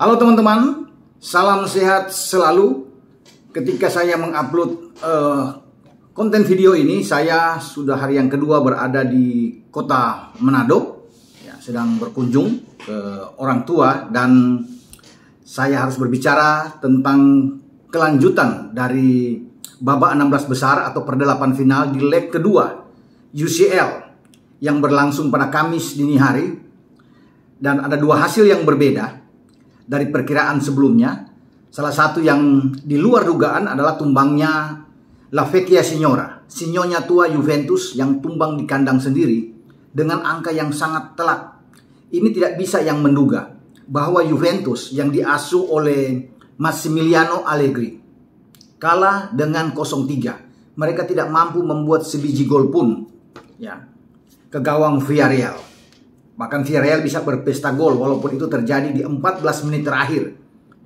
Halo teman-teman, salam sehat selalu. Ketika saya mengupload uh, konten video ini, saya sudah hari yang kedua berada di kota Manado, ya, sedang berkunjung ke orang tua dan saya harus berbicara tentang kelanjutan dari babak 16 besar atau perdelapan final di leg kedua UCL yang berlangsung pada Kamis dini hari. Dan ada dua hasil yang berbeda dari perkiraan sebelumnya. Salah satu yang di luar dugaan adalah tumbangnya La Vecchia Signora, sinyonya tua Juventus yang tumbang di kandang sendiri dengan angka yang sangat telak. Ini tidak bisa yang menduga bahwa Juventus yang diasuh oleh Massimiliano Allegri kalah dengan 0-3. Mereka tidak mampu membuat sebiji gol pun ya ke gawang Villarreal. Bahkan Villarreal bisa berpesta gol walaupun itu terjadi di 14 menit terakhir.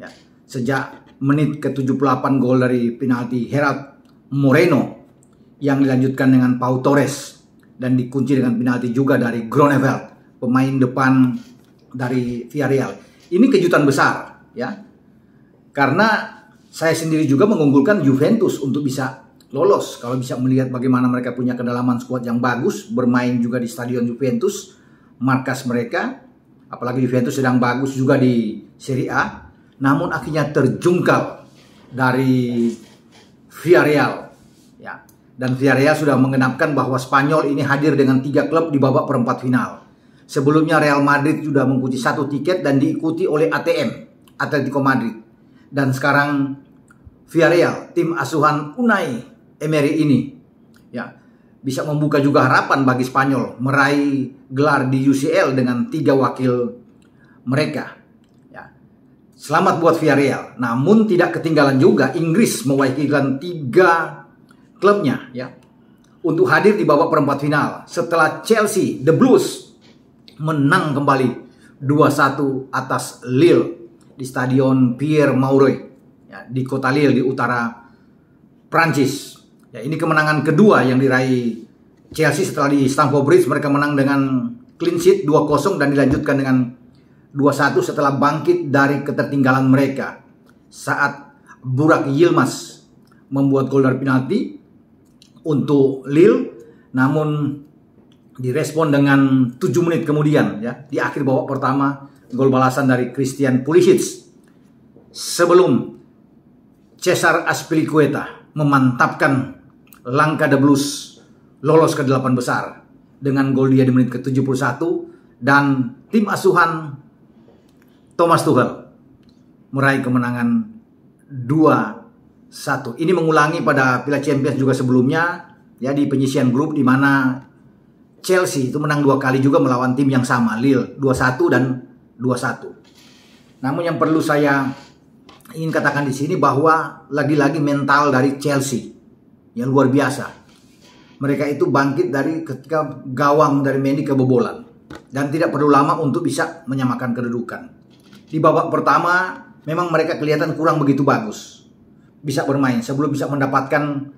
Ya, sejak menit ke-78 gol dari penalti Gerard Moreno yang dilanjutkan dengan Pau Torres dan dikunci dengan penalti juga dari Groneveld, pemain depan dari Villarreal. Ini kejutan besar ya. Karena saya sendiri juga mengunggulkan Juventus untuk bisa lolos kalau bisa melihat bagaimana mereka punya kedalaman skuad yang bagus, bermain juga di stadion Juventus markas mereka. Apalagi Juventus sedang bagus juga di Serie A. Namun akhirnya terjungkal dari Villarreal. Ya. Dan Villarreal sudah mengenapkan bahwa Spanyol ini hadir dengan tiga klub di babak perempat final. Sebelumnya Real Madrid sudah mengikuti satu tiket dan diikuti oleh ATM, Atletico Madrid. Dan sekarang Villarreal, tim asuhan Unai Emery ini, ya bisa membuka juga harapan bagi Spanyol meraih gelar di UCL dengan tiga wakil mereka. Ya. Selamat buat Villarreal. Namun tidak ketinggalan juga Inggris mewakilkan tiga klubnya ya untuk hadir di babak perempat final setelah Chelsea The Blues menang kembali 2-1 atas Lille di Stadion Pierre Mauroy ya, di kota Lille di utara Prancis. Ya, ini kemenangan kedua yang diraih Chelsea setelah di Stamford Bridge. Mereka menang dengan clean sheet 2-0 dan dilanjutkan dengan 2-1 setelah bangkit dari ketertinggalan mereka. Saat Burak Yilmaz membuat gol dari penalti untuk Lille namun direspon dengan 7 menit kemudian ya di akhir babak pertama gol balasan dari Christian Pulisic. Sebelum Cesar Azpilicueta memantapkan langkah The Blues lolos ke delapan besar dengan gol dia di menit ke-71 dan tim asuhan Thomas Tuchel meraih kemenangan 2-1. Ini mengulangi pada Piala Champions juga sebelumnya ya di penyisian grup di mana Chelsea itu menang dua kali juga melawan tim yang sama Lille 2-1 dan 2-1. Namun yang perlu saya ingin katakan di sini bahwa lagi-lagi mental dari Chelsea yang luar biasa. Mereka itu bangkit dari ketika gawang dari Mendy kebobolan dan tidak perlu lama untuk bisa menyamakan kedudukan. Di babak pertama memang mereka kelihatan kurang begitu bagus bisa bermain sebelum bisa mendapatkan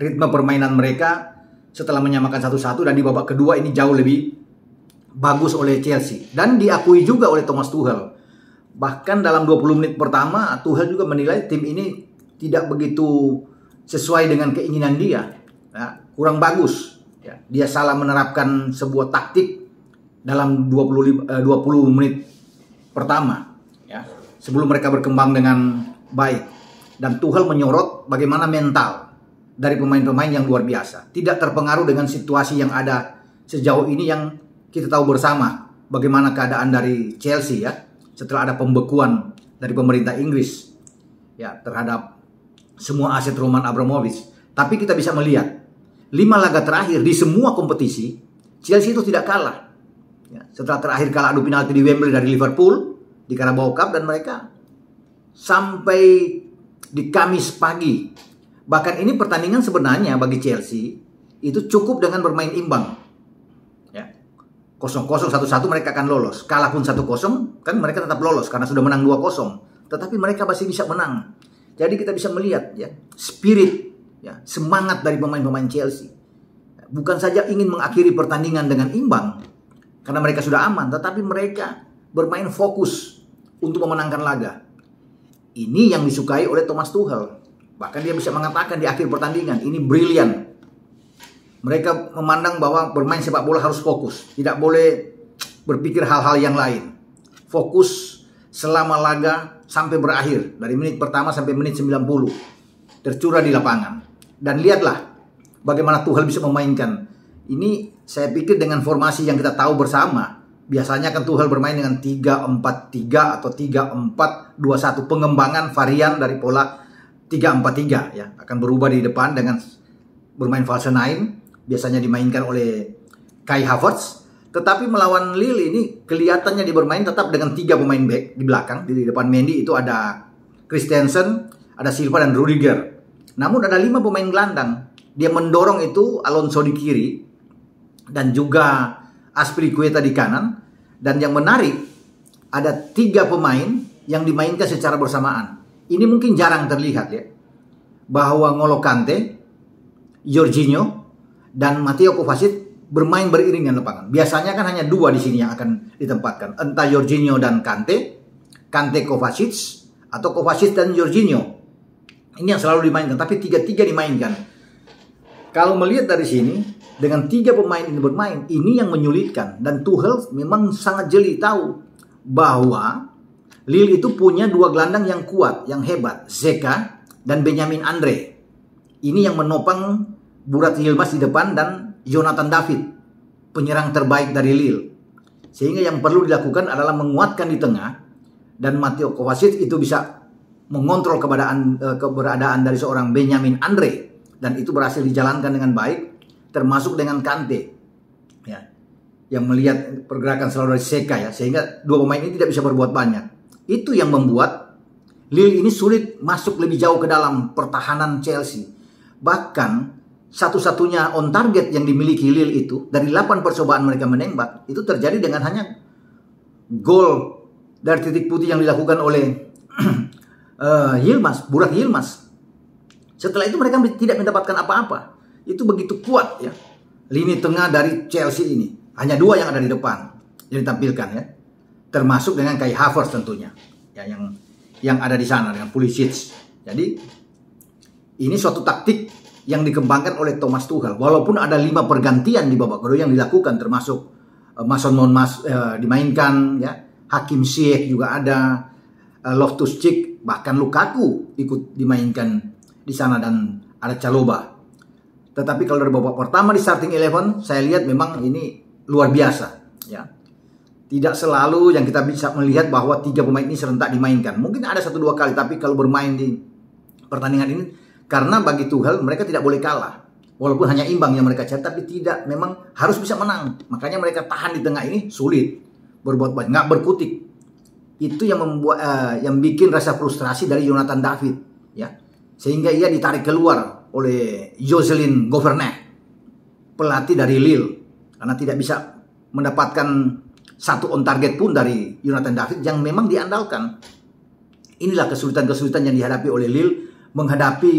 ritme permainan mereka setelah menyamakan satu-satu dan di babak kedua ini jauh lebih bagus oleh Chelsea dan diakui juga oleh Thomas Tuchel. Bahkan dalam 20 menit pertama Tuchel juga menilai tim ini tidak begitu sesuai dengan keinginan dia. Ya, kurang bagus. Ya, dia salah menerapkan sebuah taktik dalam 20, eh, 20 menit pertama. Ya, sebelum mereka berkembang dengan baik. Dan Tuchel menyorot bagaimana mental dari pemain-pemain yang luar biasa. Tidak terpengaruh dengan situasi yang ada sejauh ini yang kita tahu bersama. Bagaimana keadaan dari Chelsea ya. Setelah ada pembekuan dari pemerintah Inggris ya terhadap semua aset Roman Abramovich. Tapi kita bisa melihat lima laga terakhir di semua kompetisi Chelsea itu tidak kalah. Ya, setelah terakhir kalah adu penalti di Wembley dari Liverpool di Carabao Cup dan mereka sampai di Kamis pagi. Bahkan ini pertandingan sebenarnya bagi Chelsea itu cukup dengan bermain imbang. Ya. 0-0 1-1 mereka akan lolos. Kalah pun 1-0 kan mereka tetap lolos karena sudah menang 2-0. Tetapi mereka masih bisa menang. Jadi kita bisa melihat ya spirit ya semangat dari pemain-pemain Chelsea. Bukan saja ingin mengakhiri pertandingan dengan imbang karena mereka sudah aman, tetapi mereka bermain fokus untuk memenangkan laga. Ini yang disukai oleh Thomas Tuchel. Bahkan dia bisa mengatakan di akhir pertandingan, ini brilian. Mereka memandang bahwa bermain sepak bola harus fokus, tidak boleh berpikir hal-hal yang lain. Fokus selama laga sampai berakhir, dari menit pertama sampai menit 90. Tercurah di lapangan. Dan lihatlah bagaimana Tuchel bisa memainkan. Ini saya pikir dengan formasi yang kita tahu bersama, biasanya kan Tuchel bermain dengan 3-4-3 atau 3-4-2-1 pengembangan varian dari pola 3-4-3 ya akan berubah di depan dengan bermain false nine biasanya dimainkan oleh Kai Havertz tetapi melawan Lille ini kelihatannya dia bermain tetap dengan tiga pemain back di belakang. Di depan Mendy itu ada Christensen ada Silva dan Rudiger. Namun ada lima pemain gelandang. Dia mendorong itu Alonso di kiri dan juga Aspilicueta di kanan. Dan yang menarik ada tiga pemain yang dimainkan secara bersamaan. Ini mungkin jarang terlihat ya bahwa Ngolo Kante, Jorginho dan Matteo Kovacic bermain beriringan lapangan. Biasanya kan hanya dua di sini yang akan ditempatkan, entah Jorginho dan Kante, Kante Kovacic atau Kovacic dan Jorginho. Ini yang selalu dimainkan, tapi tiga-tiga dimainkan. Kalau melihat dari sini, dengan tiga pemain ini bermain, ini yang menyulitkan. Dan Tuchel memang sangat jeli tahu bahwa Lille itu punya dua gelandang yang kuat, yang hebat, Zeka dan Benjamin Andre. Ini yang menopang Burat Yilmaz di depan dan Jonathan David, penyerang terbaik dari Lille. Sehingga yang perlu dilakukan adalah menguatkan di tengah dan Matteo Kovacic itu bisa mengontrol keberadaan eh, keberadaan dari seorang Benjamin Andre dan itu berhasil dijalankan dengan baik termasuk dengan Kante. Ya yang melihat pergerakan selalu dari Seka ya. Sehingga dua pemain ini tidak bisa berbuat banyak. Itu yang membuat Lille ini sulit masuk lebih jauh ke dalam pertahanan Chelsea. Bahkan satu-satunya on target yang dimiliki Lille itu dari 8 percobaan mereka menembak itu terjadi dengan hanya gol dari titik putih yang dilakukan oleh uh, Yilmaz, Burak Yilmaz. Setelah itu mereka tidak mendapatkan apa-apa. Itu begitu kuat ya. Lini tengah dari Chelsea ini. Hanya dua yang ada di depan yang ditampilkan ya. Termasuk dengan Kai Havertz tentunya. Ya yang yang ada di sana dengan Pulisic. Jadi ini suatu taktik yang dikembangkan oleh Thomas Tuchel. Walaupun ada lima pergantian di babak kedua yang dilakukan termasuk uh, Mason Mount Mas uh, dimainkan ya, Hakim Ziyech juga ada, uh, Loftus Cheek bahkan Lukaku ikut dimainkan di sana dan ada Caloba. Tetapi kalau dari babak pertama di starting eleven saya lihat memang ini luar biasa ya. Tidak selalu yang kita bisa melihat bahwa tiga pemain ini serentak dimainkan. Mungkin ada satu dua kali tapi kalau bermain di pertandingan ini karena bagi Tuhan mereka tidak boleh kalah. Walaupun hanya imbang yang mereka cari, tapi tidak memang harus bisa menang. Makanya mereka tahan di tengah ini sulit berbuat banyak, nggak berkutik. Itu yang membuat uh, yang bikin rasa frustrasi dari Jonathan David, ya, sehingga ia ditarik keluar oleh Jocelyn Governor, pelatih dari Lille, karena tidak bisa mendapatkan satu on target pun dari Jonathan David yang memang diandalkan. Inilah kesulitan-kesulitan yang dihadapi oleh Lille menghadapi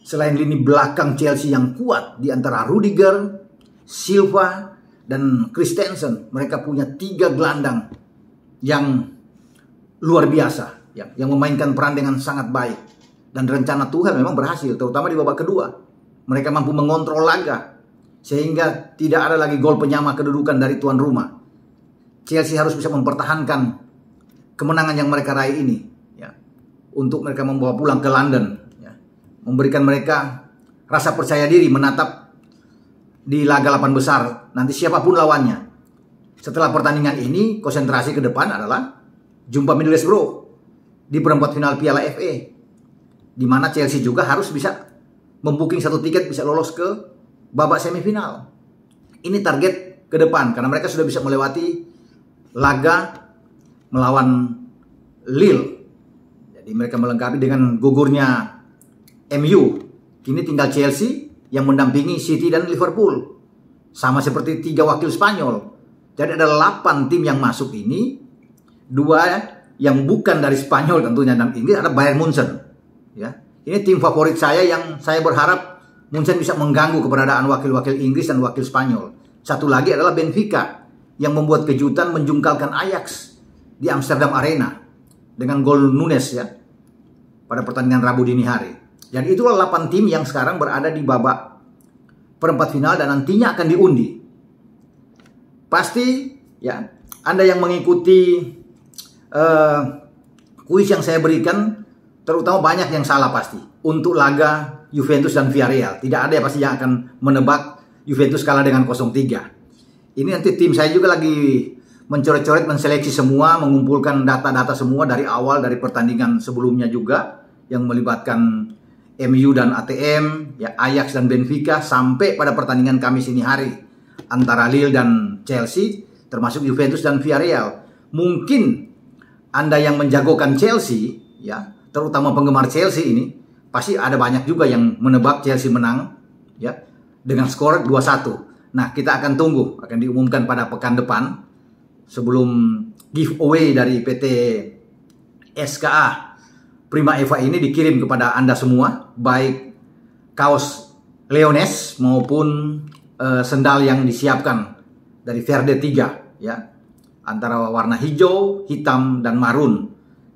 Selain lini belakang Chelsea yang kuat di antara Rudiger, Silva, dan Christensen, mereka punya tiga gelandang yang luar biasa, ya, yang memainkan peran dengan sangat baik. Dan rencana Tuhan memang berhasil, terutama di babak kedua. Mereka mampu mengontrol laga, sehingga tidak ada lagi gol penyama kedudukan dari tuan rumah. Chelsea harus bisa mempertahankan kemenangan yang mereka raih ini, ya, untuk mereka membawa pulang ke London memberikan mereka rasa percaya diri menatap di laga lapan besar nanti siapa pun lawannya. Setelah pertandingan ini konsentrasi ke depan adalah jumpa Middlesbrough di perempat final Piala FA di mana Chelsea juga harus bisa membooking satu tiket bisa lolos ke babak semifinal. Ini target ke depan karena mereka sudah bisa melewati laga melawan Lille. Jadi mereka melengkapi dengan gugurnya MU. Kini tinggal Chelsea yang mendampingi City dan Liverpool. Sama seperti tiga wakil Spanyol. Jadi ada 8 tim yang masuk ini. Dua yang bukan dari Spanyol tentunya dan Inggris ada Bayern Munchen. Ya. Ini tim favorit saya yang saya berharap Munchen bisa mengganggu keberadaan wakil-wakil Inggris dan wakil Spanyol. Satu lagi adalah Benfica yang membuat kejutan menjungkalkan Ajax di Amsterdam Arena. dengan gol Nunes ya pada pertandingan Rabu dini hari. Jadi itulah 8 tim yang sekarang berada di babak perempat final dan nantinya akan diundi. Pasti ya Anda yang mengikuti uh, kuis yang saya berikan terutama banyak yang salah pasti untuk laga Juventus dan Villarreal. Tidak ada yang pasti yang akan menebak Juventus kalah dengan 0-3. Ini nanti tim saya juga lagi mencoret-coret, menseleksi semua, mengumpulkan data-data semua dari awal dari pertandingan sebelumnya juga yang melibatkan MU dan ATM, ya Ajax dan Benfica sampai pada pertandingan Kamis ini hari antara Lille dan Chelsea, termasuk Juventus dan Villarreal. Mungkin Anda yang menjagokan Chelsea, ya, terutama penggemar Chelsea ini, pasti ada banyak juga yang menebak Chelsea menang, ya, dengan skor 2-1. Nah, kita akan tunggu, akan diumumkan pada pekan depan sebelum giveaway dari PT SKA Prima Eva ini dikirim kepada Anda semua, baik kaos Leones maupun uh, sendal yang disiapkan dari Verde 3 ya. Antara warna hijau, hitam dan marun.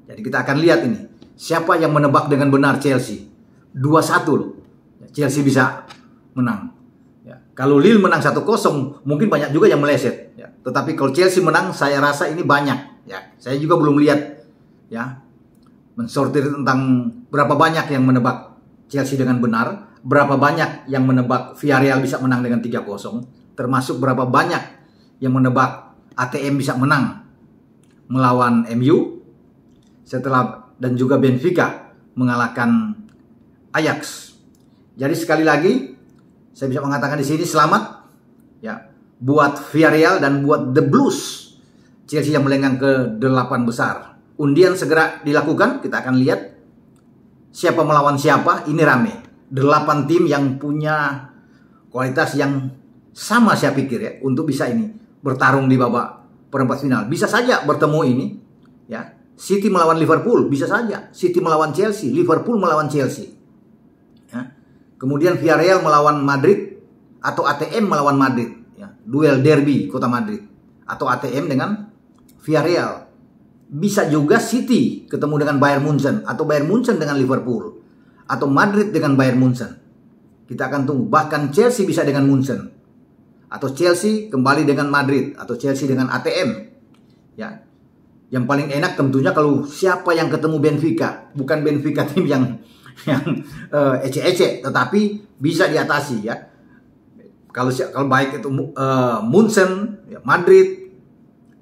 Jadi kita akan lihat ini. Siapa yang menebak dengan benar Chelsea? 2-1 loh. Chelsea bisa menang. Ya. Kalau Lille menang 1-0, mungkin banyak juga yang meleset. Ya. Tetapi kalau Chelsea menang, saya rasa ini banyak. Ya. Saya juga belum lihat ya mensortir tentang berapa banyak yang menebak Chelsea dengan benar, berapa banyak yang menebak Villarreal bisa menang dengan 3-0, termasuk berapa banyak yang menebak ATM bisa menang melawan MU setelah dan juga Benfica mengalahkan Ajax. Jadi sekali lagi saya bisa mengatakan di sini selamat ya buat Villarreal dan buat The Blues Chelsea yang melenggang ke delapan besar undian segera dilakukan. Kita akan lihat siapa melawan siapa. Ini rame. Delapan tim yang punya kualitas yang sama saya pikir ya untuk bisa ini bertarung di babak perempat final. Bisa saja bertemu ini ya. City melawan Liverpool bisa saja. City melawan Chelsea, Liverpool melawan Chelsea. Ya. Kemudian Villarreal melawan Madrid atau ATM melawan Madrid. Ya. Duel derby kota Madrid atau ATM dengan Villarreal bisa juga City ketemu dengan Bayern Munchen atau Bayern Munchen dengan Liverpool atau Madrid dengan Bayern Munchen. Kita akan tunggu. Bahkan Chelsea bisa dengan Munchen atau Chelsea kembali dengan Madrid atau Chelsea dengan ATM. Ya. Yang paling enak tentunya kalau siapa yang ketemu Benfica, bukan Benfica tim yang yang uh, ece-ece tetapi bisa diatasi ya. Kalau kalau baik itu uh, Munchen, ya, Madrid,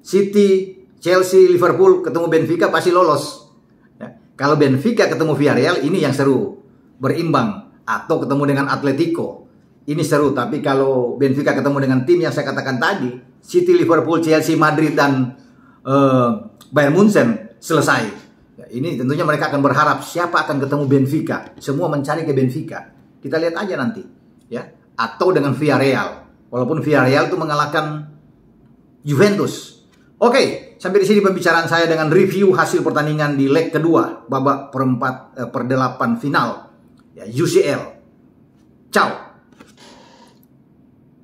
City, Chelsea, Liverpool ketemu Benfica pasti lolos. Ya. Kalau Benfica ketemu Villarreal ini yang seru, berimbang atau ketemu dengan Atletico. Ini seru, tapi kalau Benfica ketemu dengan tim yang saya katakan tadi, City, Liverpool, Chelsea, Madrid dan uh, Bayern Munchen selesai. Ya, ini tentunya mereka akan berharap siapa akan ketemu Benfica. Semua mencari ke Benfica. Kita lihat aja nanti, ya. Atau dengan Villarreal. Walaupun Villarreal itu mengalahkan Juventus. Oke, Sampai di sini pembicaraan saya dengan review hasil pertandingan di leg kedua babak perempat eh, perdelapan final ya, UCL. Ciao.